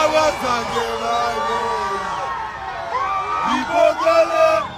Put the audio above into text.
I was a good People get.